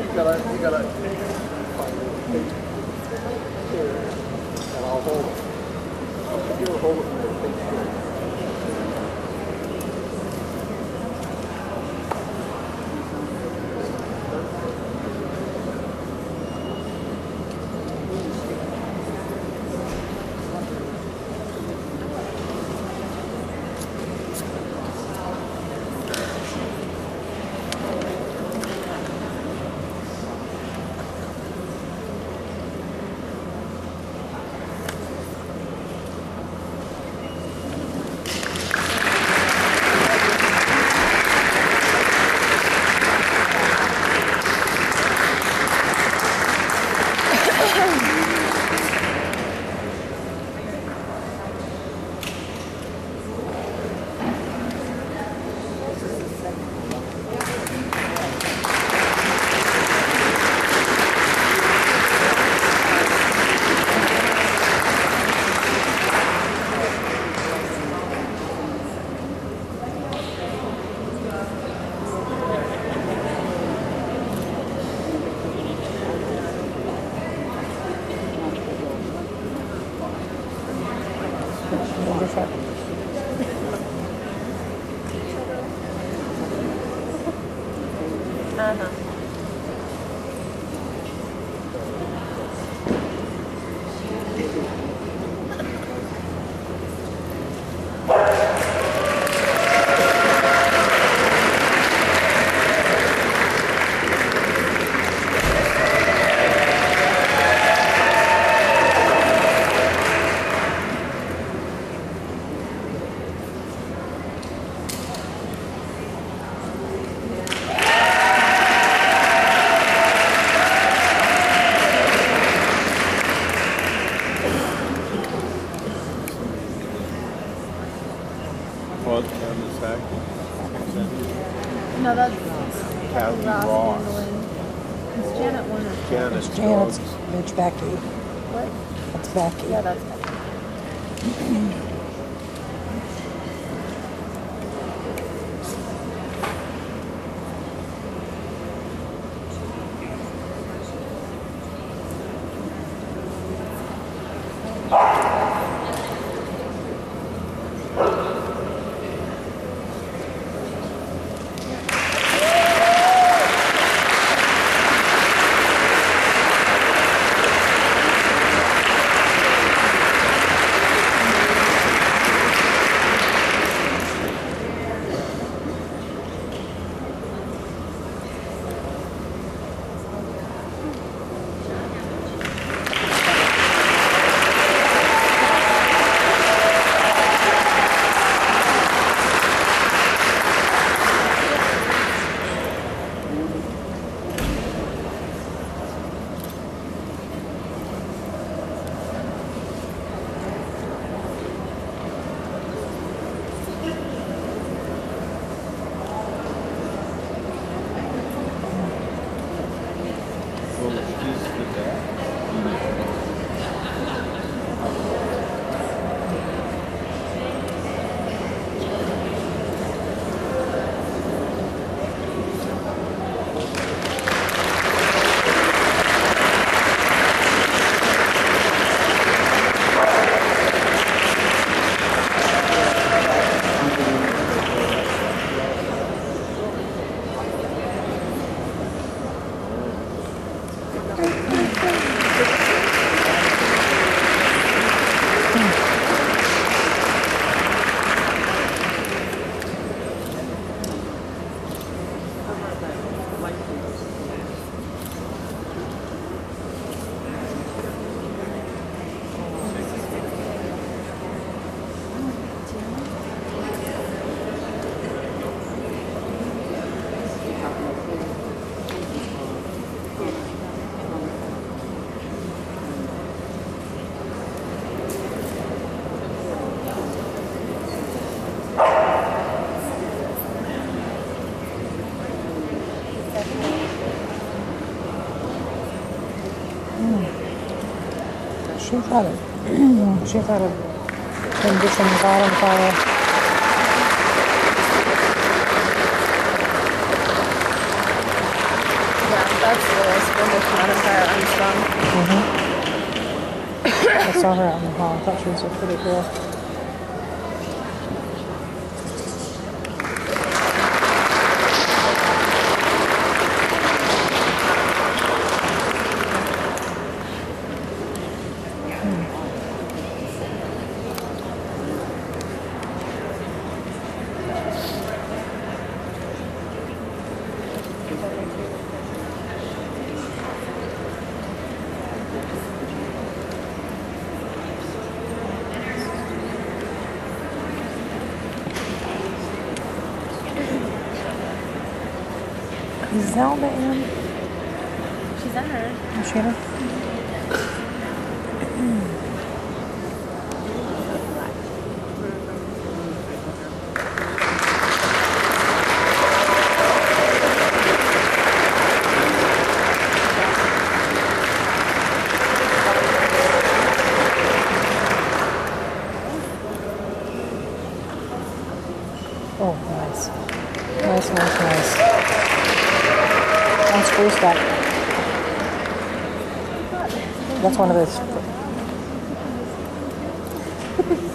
Fica lá, fica lá. Well, on the side. No, that's Kathy Ross Ross. handling. It's Janet Warner. Janice Janet's, Jones. it's Becky. What? It's Becky. Yeah, that's She's she's had a condition bottom fire. Yeah, that's the one. It's not entire Armstrong. I saw her out in the hall. I thought she was a pretty girl. Zelda in? She's in her. Is she in? Spruce. That's one of those.